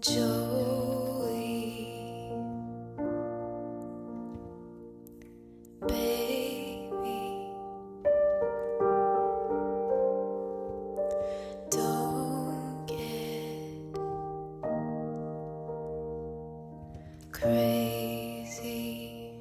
Joey, baby, don't get crazy.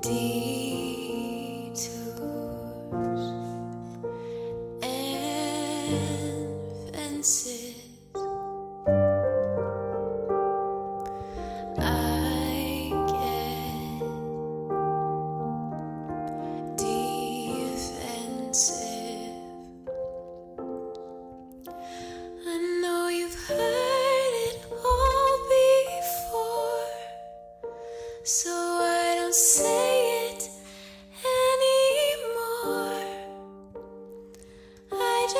Deep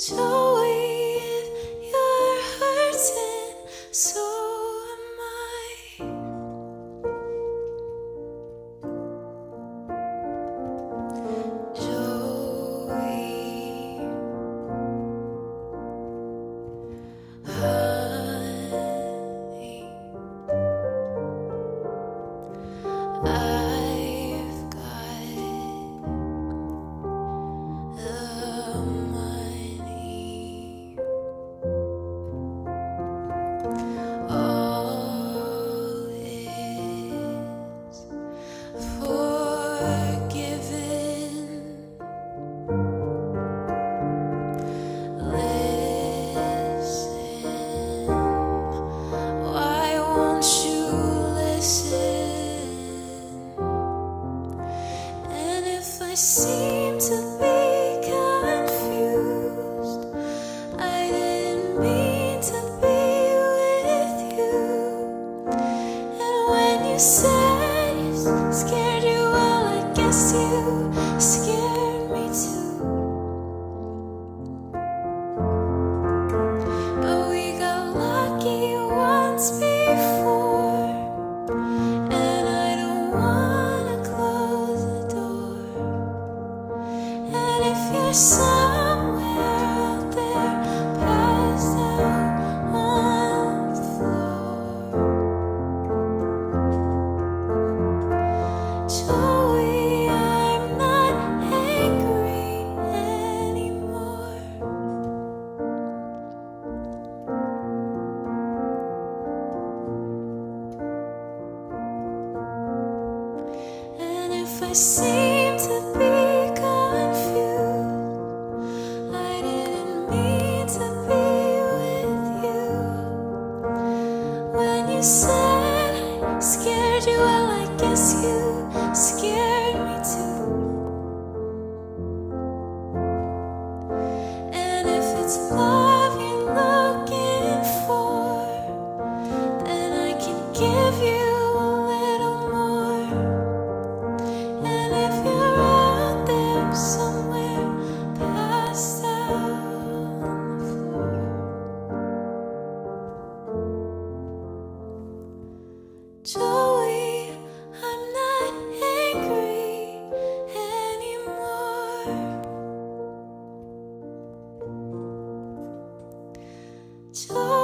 Joey, you're hurting so 嗯。scared you. Well, I guess you scared me too. But we got lucky once before, and I don't wanna close the door. And if you're sad. See. Just